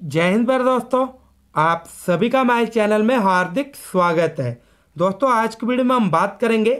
जय हिंद पर दोस्तों, आप सभी का हमारे चैनल में हार्दिक स्वागत है। दोस्तों, आज की वीडियो में हम बात करेंगे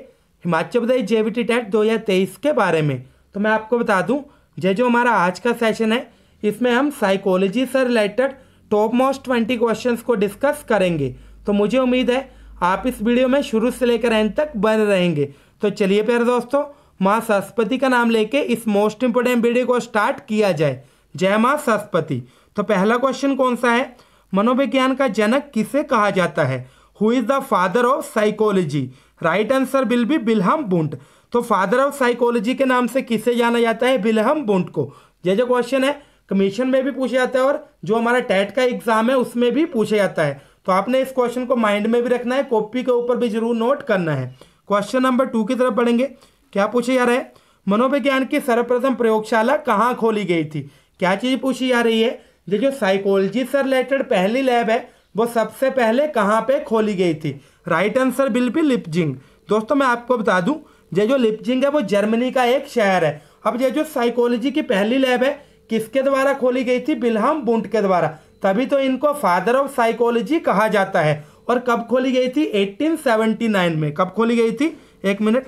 हिमाचल प्रदेश जेबीटी टेट 2023 के बारे में। तो मैं आपको बता दूँ, ये जो हमारा आज का सेशन है, इसमें हम साइकोलॉजी से related top most twenty questions को डिस्कस करेंगे। तो मुझे उम्मीद है, आप इस वीडियो में शुरू से लेकर एंड तक बने रहेंगे। तो चलिए प्यारे दोस्तों, माँ सरस्वती का नाम लेके इस मोस्ट इम्पोर्टेंट वीडियो को स्टार्ट किया जाए। जय माँ सरस्वती। तो पहला क्वेश्चन कौन सा है? मनोविज्ञान का जनक किसे कहा जाता है? Who is the father of psychology right answer will be Wilhelm Wundt तो फादर ऑफ़ साइकोलॉजी के नाम से किसे जाना जाता है? बिलहम बुंट को। ये जो क्वेश्चन है कमीशन में भी पूछा जाता है और जो हमारा टेट का एग्ज़ाम है, उसमें भी पूछा जाता है। तो आपने इस क्वेश्चन को माइंड में भी रखना है कॉपी के ऊपर भी ज़रूर नोट करना है। क्वेश्चन नंबर टू की तरफ़ पढ़ेंगे क्या पूछे जा रहा है? मनोविज्ञान की सर्वप्रथम प्रयोगशाला कहाँ खोली गई थी? क्या चीज़ पूछी जा रही है? ये जो साइकोलॉजी से रिलेटेड पहली लैब है, वो सबसे पहले कहाँ पे खोली गई थी? Right answer will be Leipzig दोस्तों, मैं आपको बता दूँ, ये जो लिपजिंग है, वो जर्मनी का एक शहर है। अब ये जो साइकोलॉजी की पहली लैब है, किसके द्वारा खोली गई थी? बिलहम बुंट के द्वारा। तभी तो इनको फादर ऑफ़ साइकोलॉजी कहा जाता है। और कब खोली गई थी? 1879 में। कब खोली गई थी? एक मिनट।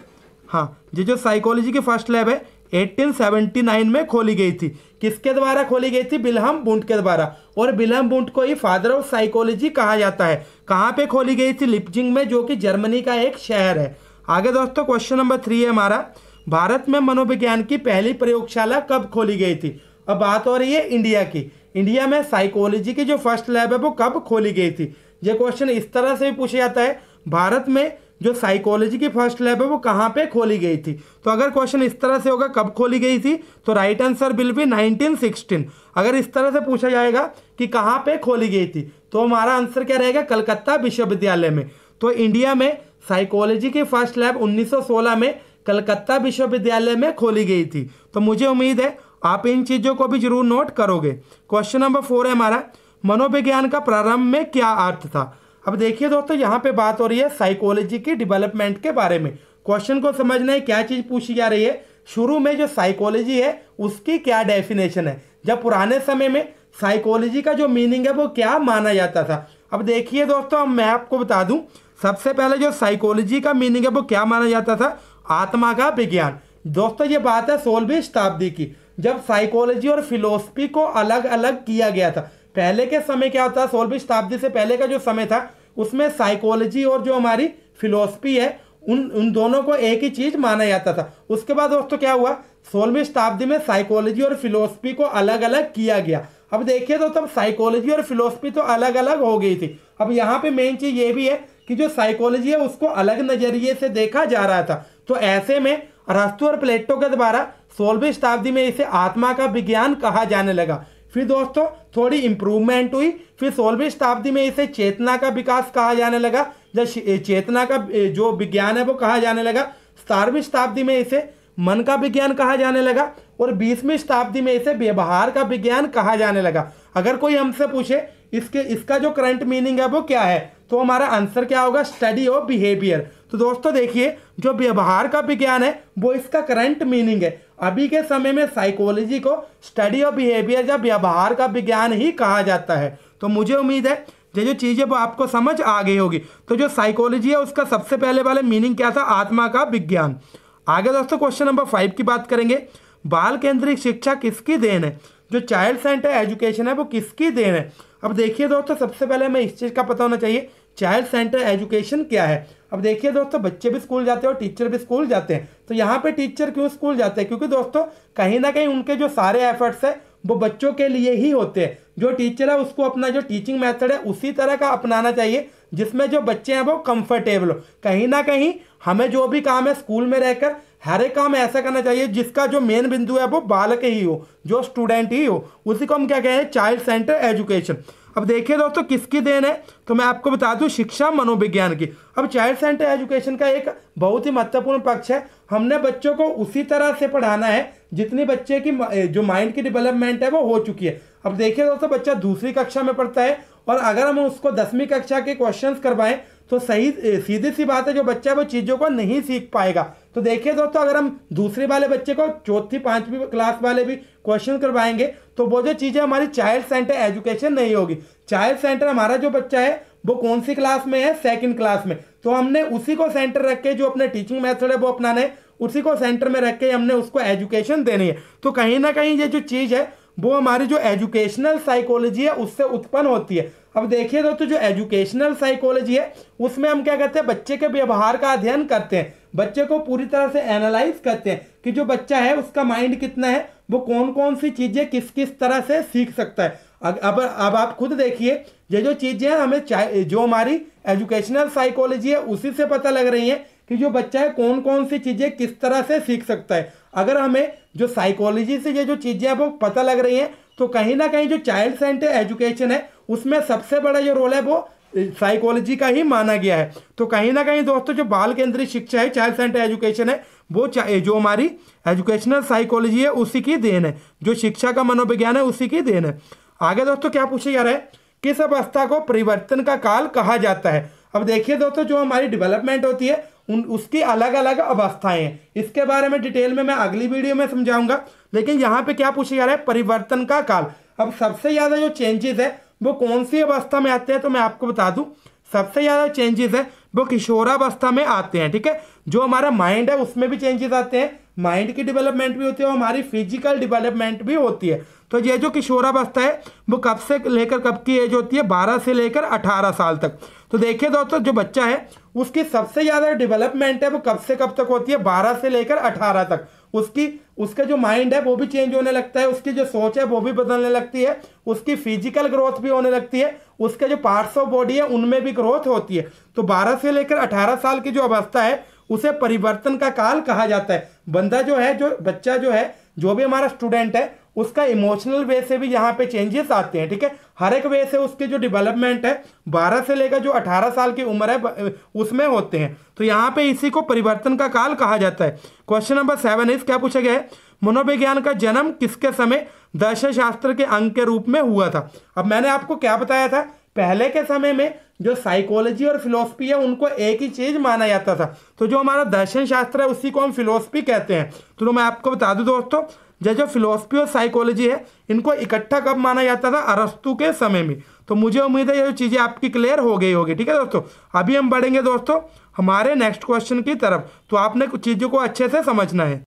हाँ ये जो साइकोलॉजी की फ़र्स्ट लैब है 1879 में खोली गई थी। किसके द्वारा खोली गई थी? बिलहम बुंट के द्वारा। और बिलहम बुंट को ही फादर ऑफ़ साइकोलॉजी कहा जाता है। कहाँ पे खोली गई थी? लिपजिंग में, जो कि जर्मनी का एक शहर है। आगे दोस्तों, क्वेश्चन नंबर थ्री है हमारा। भारत में मनोविज्ञान की पहली प्रयोगशाला कब खोली गई थी? अब बात हो रही है इंडिया की। इंडिया में साइकोलॉजी की जो फ़र्स्ट लैब है, वो कब खोली गई थी? ये क्वेश्चन इस तरह से भी पूछा जाता है। भारत में जो साइकोलॉजी की फ़र्स्ट लैब है, वो कहाँ पे खोली गई थी? तो अगर क्वेश्चन इस तरह से होगा, कब खोली गई थी? तो राइट आंसर बिल बी 1916 अगर इस तरह से पूछा जाएगा कि कहाँ पे खोली गई थी तो हमारा आंसर क्या रहेगा? कलकत्ता विश्वविद्यालय में. तो इंडिया में साइकोलॉजी की फ़र्स्ट लैब 1916 में कलकत्ता विश्वविद्यालय में खोली गई थी. तो मुझे उम्मीद है, आप इन चीज़ों को भी ज़रूर नोट करोगे. क्वेश्चन नंबर फोर है हमारा, मनोविज्ञान का प्रारंभ में क्या अर्थ था? अब देखिए दोस्तों, यहाँ पे बात हो रही है साइकोलॉजी की डेवलपमेंट के बारे में। क्वेश्चन को समझना है क्या चीज़ पूछी जा रही है? शुरू में जो साइकोलॉजी है, उसकी क्या डेफिनेशन है? जब पुराने समय में साइकोलॉजी का जो मीनिंग है, वो क्या माना जाता था? अब देखिए दोस्तों, अब मैं आपको बता दूँ, सबसे पहले जो साइकोलॉजी का मीनिंग है, वो क्या माना जाता था? आत्मा का विज्ञान। दोस्तों, ये बात है सोलहवीं शताब्दी की, जब साइकोलॉजी और फिलोसफी को अलग अलग किया गया था। पहले के समय क्या होता है सोलहवीं शताब्दी से पहले का जो समय था, उसमें साइकोलॉजी और जो हमारी फिलोसफी है, उन उन दोनों को एक ही चीज़ माना जाता था। उसके बाद दोस्तों क्या हुआ, सोलहवीं शताब्दी में साइकोलॉजी और फिलोसफी को अलग अलग किया गया। अब देखिए तो तब साइकोलॉजी और फिलोसफी तो अलग अलग हो गई थी। अब यहाँ पे मेन चीज़ ये भी है कि जो साइकोलॉजी है, उसको अलग नज़रिए से देखा जा रहा था। तो ऐसे में अरस्तु और प्लेटो के द्वारा सोलहवीं शताब्दी में इसे आत्मा का विज्ञान कहा जाने लगा। फिर दोस्तों, थोड़ी इंप्रूवमेंट हुई। फिर सोलहवीं शताब्दी में इसे चेतना का विकास कहा जाने लगा। जब चेतना का जो विज्ञान है वो कहा जाने लगा। सतारहवीं शताब्दी में इसे मन का विज्ञान कहा जाने लगा और बीसवीं शताब्दी में इसे व्यवहार का विज्ञान कहा जाने लगा। अगर कोई हमसे पूछे, इसके, इसका जो करंट मीनिंग है वो क्या है तो हमारा आंसर क्या होगा? स्टडी ऑफ़ बिहेवियर तो दोस्तों देखिए, जो व्यवहार का विज्ञान है, वो इसका करंट मीनिंग है। अभी के समय में साइकोलॉजी को स्टडी ऑफ़ बिहेवियर या व्यवहार का विज्ञान ही कहा जाता है। तो मुझे उम्मीद है, ये जो चीज़ें वो आपको समझ आ गई होगी तो जो साइकोलॉजी है उसका सबसे पहले वाले मीनिंग क्या था? आत्मा का विज्ञान। आगे दोस्तों क्वेश्चन नंबर फाइव की बात करेंगे। बाल केंद्रित शिक्षा किसकी देन है? जो चाइल्ड सेंटर एजुकेशन है, वो किसकी देन है? अब देखिए दोस्तों, सबसे पहले हमें इस चीज़ का पता होना चाहिए चाइल्ड सेंटर एजुकेशन क्या है? अब देखिए दोस्तों, बच्चे भी स्कूल जाते हैं और टीचर भी स्कूल जाते हैं। तो यहाँ पे टीचर क्यों स्कूल जाते हैं? क्योंकि दोस्तों, कहीं ना कहीं उनके जो सारे एफर्ट्स है, वो बच्चों के लिए ही होते हैं। जो टीचर है, उसको अपना जो टीचिंग मेथड है, उसी तरह का अपनाना चाहिए, जिसमें जो बच्चे हैं, वो कंफर्टेबल हो। कहीं ना कहीं हमें जो भी काम है, स्कूल में रहकर हर एक काम ऐसा करना चाहिए, जिसका जो मेन बिंदु है, वो बालक ही हो, जो स्टूडेंट ही हो। उसी को हम क्या कहें? चाइल्ड सेंटर एजुकेशन अब देखिए दोस्तों, किसकी देन है? तो मैं आपको बता दूँ, शिक्षा मनोविज्ञान की। अब चाइल्ड सेंटर एजुकेशन का एक बहुत ही महत्वपूर्ण पक्ष है। हमने बच्चों को उसी तरह से पढ़ाना है, जितनी बच्चे की जो माइंड की डेवलपमेंट है, वो हो चुकी है। अब देखिए दोस्तों, बच्चा दूसरी कक्षा में पढ़ता है, और अगर हम उसको दसवीं कक्षा के क्वेश्चन करवाएँ तो सही, सीधी सी बात है, जो बच्चा वो चीज़ों को नहीं सीख पाएगा। तो देखिए दोस्तों, अगर हम दूसरे वाले बच्चे को चौथी, पांचवी क्लास वाले भी क्वेश्चन करवाएँगे तो वो जो चीज़ें हमारी चाइल्ड सेंटर एजुकेशन नहीं होगी। चाइल्ड सेंटर हमारा जो बच्चा है, वो कौन सी क्लास में है? सेकंड क्लास में। तो हमने उसी को सेंटर रख के जो अपने टीचिंग मेथड है वो अपनाने उसी को सेंटर में रख के हमने उसको एजुकेशन देनी है। तो कहीं ना कहीं ये जो चीज़ है, वो हमारी जो एजुकेशनल साइकोलॉजी है, उससे उत्पन्न होती है। अब देखिए दोस्तों, जो एजुकेशनल साइकोलॉजी है, उसमें हम क्या करते हैं, बच्चे के व्यवहार का अध्ययन करते हैं। बच्चे को पूरी तरह से एनालाइज करते हैं कि जो बच्चा है, उसका माइंड कितना है, वो कौन कौन सी चीज़ें किस किस तरह से सीख सकता है। अब अब अब आप खुद देखिए, ये जो चीज़ें हमें जो हमारी एजुकेशनल साइकोलॉजी है, उसी से पता लग रही है कि जो बच्चा है कौन कौन सी चीज़ें किस तरह से सीख सकता है। अगर हमें जो साइकोलॉजी से ये जो चीज़ें हैं, वो पता लग रही हैं तो कहीं ना कहीं जो चाइल्ड सेंटर एजुकेशन है, उसमें सबसे बड़ा जो रोल है वो साइकोलॉजी का ही माना गया है। तो कहीं ना कहीं दोस्तों, जो बाल केंद्रित शिक्षा है चाइल्ड सेंटर एजुकेशन है, वो जो हमारी एजुकेशनल साइकोलॉजी है, उसी की देन है। जो शिक्षा का मनोविज्ञान है, उसी की देन है। आगे दोस्तों, क्या पूछे जा रहा है? किस अवस्था को परिवर्तन का काल कहा जाता है? अब देखिए दोस्तों, जो हमारी डेवलपमेंट होती है, उन, उसकी अलग अलग अवस्थाएँ हैं। इसके बारे में डिटेल में मैं अगली वीडियो में समझाऊँगा। लेकिन यहाँ पे क्या पूछा जा रहा है? परिवर्तन का काल। अब सबसे ज़्यादा जो चेंजेस है, वो कौन सी अवस्था में आते हैं? तो मैं आपको बता दूँ। सबसे ज़्यादा चेंजेस है, वो किशोरावस्था में आते हैं, ठीक है? जो हमारा माइंड है, उसमें भी चेंजेस आते हैं। माइंड की डेवलपमेंट भी होती है और हमारी फ़िज़िकल डेवलपमेंट भी होती है। तो ये जो किशोरावस्था है, वो कब से लेकर कब की एज होती है? बारह से लेकर अठारह साल तक। तो देखिए दोस्तों, जो बच्चा है, उसकी सबसे ज़्यादा डेवलपमेंट है, वो कब से कब तक होती है? बारह से लेकर अठारह तक। उसकी, उसका जो माइंड है, वो भी चेंज होने लगता है। उसकी जो सोच है, वो भी बदलने लगती है। उसकी फ़िज़िकल ग्रोथ भी होने लगती है। उसके जो पार्ट्स ऑफ़ बॉडी है, उनमें भी ग्रोथ होती है। तो 12 से लेकर 18 साल की जो अवस्था है, उसे परिवर्तन का काल कहा जाता है। बंदा जो है, जो बच्चा जो है, जो भी हमारा स्टूडेंट है उसका इमोशनल वे से भी यहाँ पे चेंजेस आते हैं, ठीक है? हर एक वे से उसके जो डेवलपमेंट है 12 से लेकर जो 18 साल की उम्र है उसमें होते हैं। तो यहाँ पे इसी को परिवर्तन का काल कहा जाता है। क्वेश्चन नंबर सेवन इस क्या पूछा गया है? मनोविज्ञान का जन्म किसके समय दर्शन शास्त्र के अंग के रूप में हुआ था? अब मैंने आपको क्या बताया था? पहले के समय में जो साइकोलॉजी और फिलोसफी है, उनको एक ही चीज़ माना जाता था। तो जो हमारा दर्शन शास्त्र है, उसी को हम फिलोसफी कहते हैं। तो मैं आपको बता दूँ दोस्तों जो जो फिलोसफी और साइकोलॉजी है। इनको इकट्ठा कब माना जाता था? अरस्तु के समय में। तो मुझे उम्मीद है ये चीज़ें आपकी क्लियर हो गई होगी, ठीक है दोस्तों? अभी हम बढ़ेंगे दोस्तों हमारे नेक्स्ट क्वेश्चन की तरफ़। तो आपने कुछ चीज़ों को अच्छे से समझना है।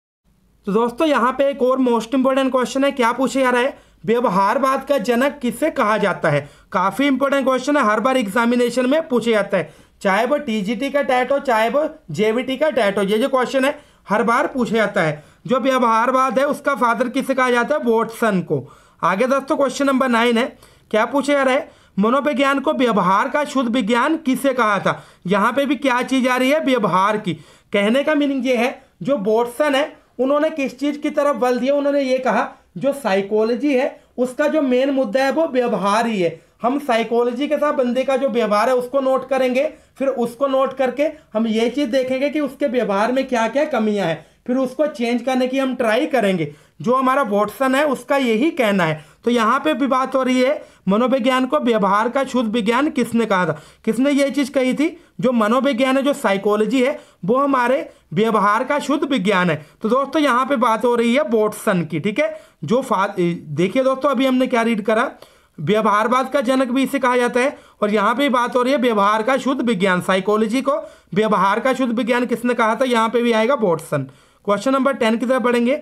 तो दोस्तों, यहाँ पे एक और मोस्ट इंपॉर्टेंट क्वेश्चन है। क्या पूछे जा रहा है? व्यवहारवाद का जनक किससे कहा जाता है? काफ़ी इंपॉर्टेंट क्वेश्चन है। हर बार एग्जामिनेशन में पूछे जाता है। चाहे वो टीजीटी का टैट हो, चाहे वो जेवीटी का टैट हो, ये जो क्वेश्चन है, हर बार पूछा जाता है। जो व्यवहारवाद है, उसका फादर किसे कहा जाता है? वोटसन को। आगे दोस्तों क्वेश्चन नंबर नाइन है। क्या पूछा जा रहा है? मनोविज्ञान को व्यवहार का शुद्ध विज्ञान किसे कहा था? यहाँ पे भी क्या चीज़ आ रही है? व्यवहार की। कहने का मीनिंग ये है, जो बोटसन है, उन्होंने किस चीज़ की तरफ़ बल दिया? उन्होंने ये कहा, जो साइकोलॉजी है, उसका जो मेन मुद्दा है, वो व्यवहार ही है। हम साइकोलॉजी के साथ बंदे का जो व्यवहार है, उसको नोट करेंगे, फिर उसको नोट करके हम ये चीज़ देखेंगे कि उसके व्यवहार में क्या क्या कमियाँ हैं। फिर उसको चेंज करने की हम ट्राई करेंगे। जो हमारा वोटसन है, उसका यही कहना है। तो यहाँ पे भी बात हो रही है, मनोविज्ञान को व्यवहार का शुद्ध विज्ञान किसने कहा था? किसने ये चीज़ कही थी? जो मनोविज्ञान है, जो साइकोलॉजी है, वो हमारे व्यवहार का शुद्ध विज्ञान है। तो दोस्तों, यहाँ पे बात हो रही है बोटसन की, ठीक है? जो देखिए दोस्तों, अभी हमने क्या रीड करा? व्यवहारवाद का जनक भी इसे कहा जाता है, और यहाँ पे बात हो रही है व्यवहार का शुद्ध विज्ञान। साइकोलॉजी को व्यवहार का शुद्ध विज्ञान किसने कहा था? यहाँ पे भी आएगा बोटसन क्वेश्चन नंबर टेन की तरफ़ पढ़ेंगे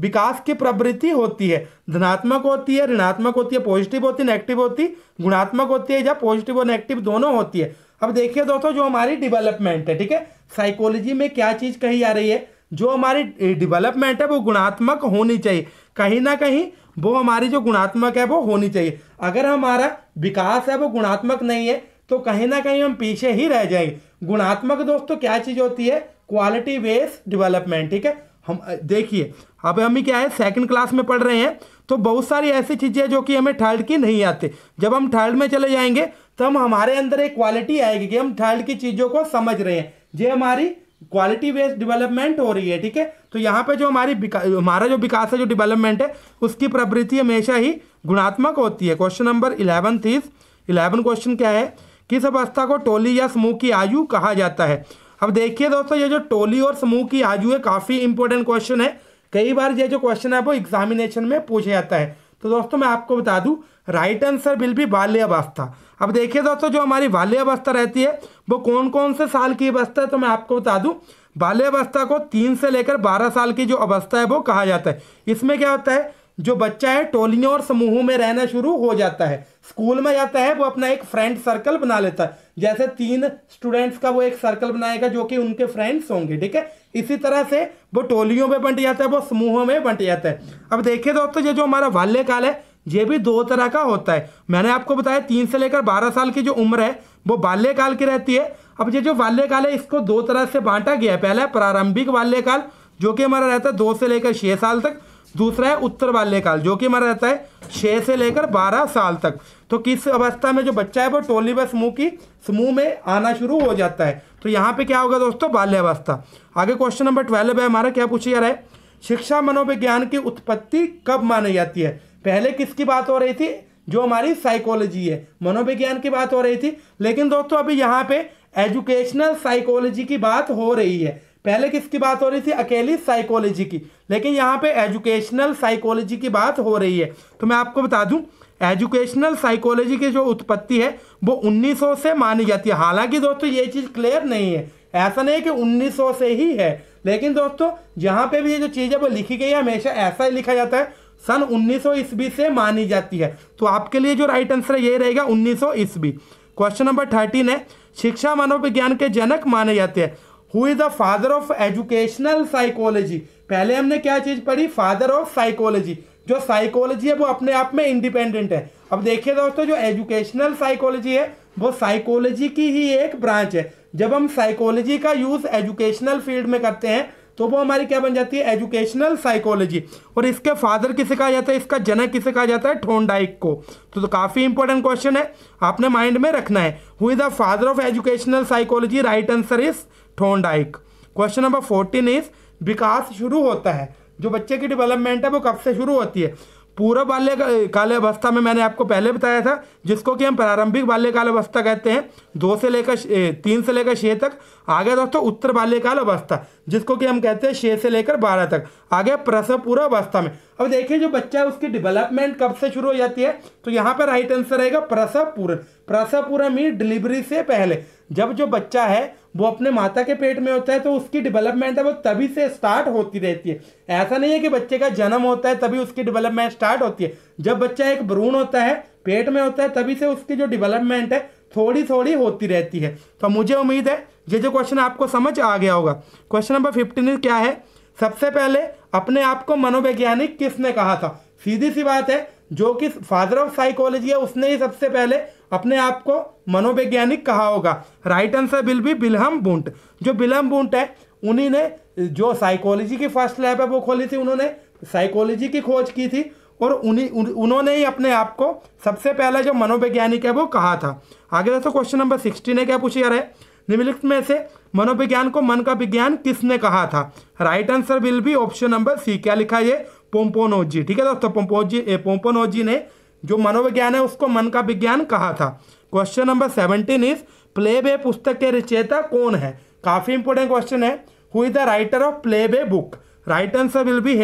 विकास की प्रवृत्ति होती है। धनात्मक होती है, ऋणात्मक होती है पॉजिटिव होती है नेगेटिव होती गुणात्मक होती है या पॉजिटिव और नेगेटिव दोनों होती है। अब देखिए दोस्तों, जो हमारी डेवलपमेंट है, ठीक है? साइकोलॉजी में क्या चीज़ कही जा रही है? जो हमारी डेवलपमेंट है, वो गुणात्मक होनी चाहिए। कहीं ना कहीं वो हमारी जो गुणात्मक है, वो होनी चाहिए। अगर हमारा विकास है, वो गुणात्मक नहीं है तो कहीं ना कहीं हम पीछे ही रह जाएँगे। गुणात्मक दोस्तों क्या चीज़ होती है? क्वालिटी बेस्ड डेवलपमेंट ठीक है? हम देखिए, अब हम क्या है? सेकंड क्लास में पढ़ रहे हैं तो बहुत सारी ऐसी चीज़ें जो कि हमें थर्ड की नहीं आती। जब हम थर्ड में चले जाएँगे तो हम हमारे अंदर एक क्वालिटी आएगी कि हम थर्ड की चीज़ों को समझ रहे हैं। ये हमारी क्वालिटी बेस्ड डेवलपमेंट हो रही है, ठीक है? तो यहाँ पे जो हमारी हमारा जो विकास है, जो डेवलपमेंट है, उसकी प्रवृत्ति हमेशा ही गुणात्मक होती है। Question number eleven this eleven question क्या है? किस अवस्था को टोली या समूह की आयु कहा जाता है? अब देखिए दोस्तों, ये जो टोली और समूह की आयु है, काफ़ी इंपॉर्टेंट क्वेश्चन है। कई बार ये जो क्वेश्चन है वो एग्जामिनेशन में पूछा जाता है। तो दोस्तों, मैं आपको बता दूँ राइट आंसर विल बी बाल्यावस्था। अब देखिए दोस्तों, जो हमारी बाल्यावस्था रहती है, वो कौन कौन से साल की अवस्था है? तो मैं आपको बता दूँ, बाल्यावस्था को तीन से लेकर बारह साल की जो अवस्था है, वो कहा जाता है। इसमें क्या होता है? जो बच्चा है, टोलियों और समूहों में रहना शुरू हो जाता है। स्कूल में जाता है, वो अपना एक फ्रेंड सर्कल बना लेता है। जैसे तीन स्टूडेंट्स का वो एक सर्कल बनाएगा जो कि उनके फ्रेंड्स होंगे, ठीक है? इसी तरह से वो टोलियों में बंट जाता है, वो समूहों में बंट जाता है। अब देखिए दोस्तों, ये जो हमारा बाल्यकाल है, ये भी दो तरह का होता है। मैंने आपको बताया, तीन से लेकर बारह साल की जो उम्र है, वो बाल्यकाल की रहती है। अब ये जो बाल्यकाल है, इसको दो तरह से बांटा गया है। पहला प्रारंभिक बाल्यकाल, जो कि हमारा रहता है दो से लेकर छः साल तक। दूसरा है उत्तर बाल्यकाल, जो कि हमारा रहता है छः से लेकर बारह साल तक। तो किस अवस्था में जो बच्चा है वो टोली व समूह की, समूह में आना शुरू हो जाता है? तो यहाँ पे क्या होगा दोस्तों? बाल्यावस्था। आगे क्वेश्चन नंबर ट्वेल्व है हमारा, क्या पूछा जा रहा है? शिक्षा मनोविज्ञान की उत्पत्ति कब मानी जाती है? पहले किसकी बात हो रही थी? जो हमारी साइकोलॉजी है। मनोविज्ञान की बात हो रही थी। लेकिन दोस्तों, अभी यहाँ पे एजुकेशनल साइकोलॉजी की बात हो रही है। पहले किसकी बात हो रही थी? अकेली साइकोलॉजी की। लेकिन यहाँ पे एजुकेशनल साइकोलॉजी की बात हो रही है। तो मैं आपको बता दूँ एजुकेशनल साइकोलॉजी की जो उत्पत्ति है, वो 1900 से मानी जाती है। हालाँकि दोस्तों, ये चीज़ क्लियर नहीं है। ऐसा नहीं कि 1900 से ही है। लेकिन दोस्तों, जहाँ पे भी ये जो चीज़ है, वो लिखी गई है, हमेशा ऐसा ही लिखा जाता है। सन 1900 ईस्वी से मानी जाती है। तो आपके लिए जो राइट आंसर है, ये रहेगा 1900 ईस्वी। क्वेश्चन नंबर थर्टीन है, शिक्षा, मनोविज्ञान के जनक माने जाते हैं। Who is the father of educational psychology पहले हमने क्या चीज़ पढ़ी? फादर ऑफ़ साइकोलॉजी जो साइकोलॉजी है वो अपने आप में इंडिपेंडेंट है। अब देखिए दोस्तों जो एजुकेशनल साइकोलॉजी है वो साइकोलॉजी की ही एक ब्रांच है। जब हम साइकोलॉजी का यूज़ एजुकेशनल फ़ील्ड में करते हैं तो वो हमारी क्या बन जाती है? एजुकेशनल साइकोलॉजी और इसके फादर किसे कहा जाता है? इसका जनक किसे कहा जाता है? ठोंडाइक को। तो, तो काफ़ी इंपॉर्टेंट क्वेश्चन है। आपने माइंड में रखना है। Who is the father of educational psychology right answer is Thorndike question number fourteen is विकास शुरू होता है। जो बच्चे की डेवलपमेंट है, वो कब से शुरू होती है? पूर्व बाल्य काल अवस्था में मैंने आपको पहले बताया था, जिसको कि हम प्रारंभिक बाल्यकाल अवस्था कहते हैं, दो से लेकर तीन से लेकर छः तक। आगे दोस्तों, उत्तर बाल्यकाल अवस्था जिसको कि हम कहते हैं छः से लेकर बारह तक। आगे प्रसव पूर्व अवस्था में। अब देखिए, जो बच्चा है, उसकी डेवलपमेंट कब से शुरू हो जाती है? तो यहाँ पर राइट आंसर रहेगा प्रसव पूर्व। प्रसव पूर्व मीन डिलीवरी से पहले। जब जो बच्चा है, वो अपने माता के पेट में होता है तो उसकी डेवलपमेंट है, वो तभी से स्टार्ट होती रहती है। ऐसा नहीं है कि बच्चे का जन्म होता है, तभी उसकी डेवलपमेंट स्टार्ट होती है। जब बच्चा एक भ्रूण होता है, पेट में होता है, तभी से उसकी जो डेवलपमेंट है थोड़ी थोड़ी होती रहती है। तो मुझे उम्मीद है, ये जो क्वेश्चन आपको समझ आ गया होगा। क्वेश्चन नंबर फिफ्टीन क्या है? सबसे पहले, अपने आप को मनोवैज्ञानिक किसने कहा था? सीधी सी बात है, जो कि फादर ऑफ़ साइकोलॉजी है, उसने ही सबसे पहले अपने आप को मनोवैज्ञानिक कहा होगा। Right answer will be Wilhelm Wundt जो बिलहम बुंट है, उन्हीं ने, जो साइकोलॉजी की फ़र्स्ट लैब है, वो खोली थी, उन्होंने साइकोलॉजी की खोज की थी और उन्हीं उन्होंने ही अपने आप को सबसे पहला जो मनोवैज्ञानिक है, वो कहा था। आगे दोस्तों क्वेश्चन नंबर सिक्सटीन है क्या पूछे जा रहा है निम्नलिखित में से, मनोविज्ञान को मन का विज्ञान किसने कहा था? Right answer will be option number C क्या लिखा है पोम्पोनोजी ठीक है दोस्तों पोम्पोजी पोम्पोनोजी ने जो मनोविज्ञान है, उसको मन का विज्ञान कहा था। Question number seventeen is play way पुस्तक के रचयिता कौन है? काफ़ी इंपोर्टेंट क्वेश्चन है। Who is the writer of play way book right answer will be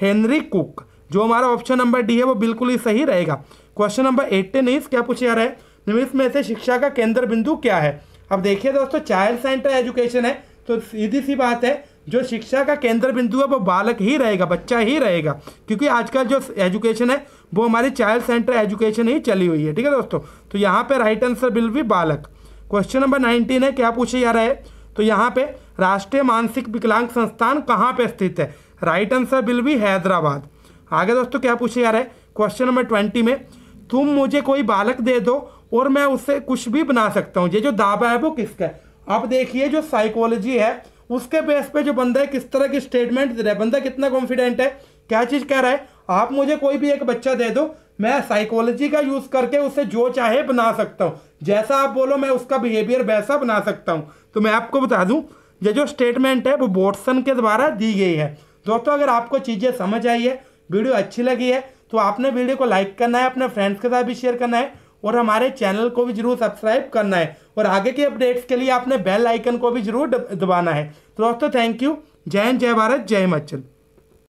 Henry Cook जो हमारा ऑप्शन नंबर डी है, वो बिल्कुल ही सही रहेगा। क्वेश्चन नंबर एट्टीन इज़ क्या पूछा रहा है? निम्न में से शिक्षा का केंद्र बिंदु क्या है? अब देखिए दोस्तों चाइल्ड सेंटर एजुकेशन है तो सीधी सी बात है जो शिक्षा का केंद्र बिंदु है, वो बालक ही रहेगा, बच्चा ही रहेगा। क्योंकि आजकल जो एजुकेशन है, वो हमारी चाइल्ड सेंटर एजुकेशन ही चली हुई है, ठीक है दोस्तों? तो यहाँ पे राइट आंसर बिल भी बालक। क्वेश्चन नंबर नाइनटीन है, क्या पूछे जा रहा है? तो यहाँ पे राष्ट्रीय मानसिक विकलांग संस्थान कहाँ पे स्थित है? राइट आंसर बिल भी हैदराबाद। आगे दोस्तों, क्या पूछे जा रहा है? क्वेश्चन नंबर ट्वेंटी में, तुम मुझे कोई बालक दे दो और मैं उससे कुछ भी बना सकता हूँ। ये जो दावा है, वो किसका है? अब देखिए, जो साइकोलॉजी है उसके बेस पे जो बंदा है, किस तरह की स्टेटमेंट दे रहा है, बंदा कितना कॉन्फिडेंट है, क्या चीज़ कह रहा है, आप मुझे कोई भी एक बच्चा दे दो, मैं साइकोलॉजी का यूज़ करके उसे जो चाहे बना सकता हूँ। जैसा आप बोलो, मैं उसका बिहेवियर वैसा बना सकता हूँ। तो मैं आपको बता दूँ, ये जो स्टेटमेंट है, वो बोटसन के द्वारा दी गई है। दोस्तों, अगर आपको चीज़ें समझ आई है, वीडियो अच्छी लगी है तो आपने वीडियो को लाइक करना है, अपने फ्रेंड्स के साथ भी शेयर करना है। और हमारे चैनल को भी ज़रूर सब्सक्राइब करना है और आगे के अपडेट्स के लिए आपने बेल आइकन को भी ज़रूर दबाना है। तो दोस्तों थैंक यू जय हिंद, जय भारत, जय हिमाचल।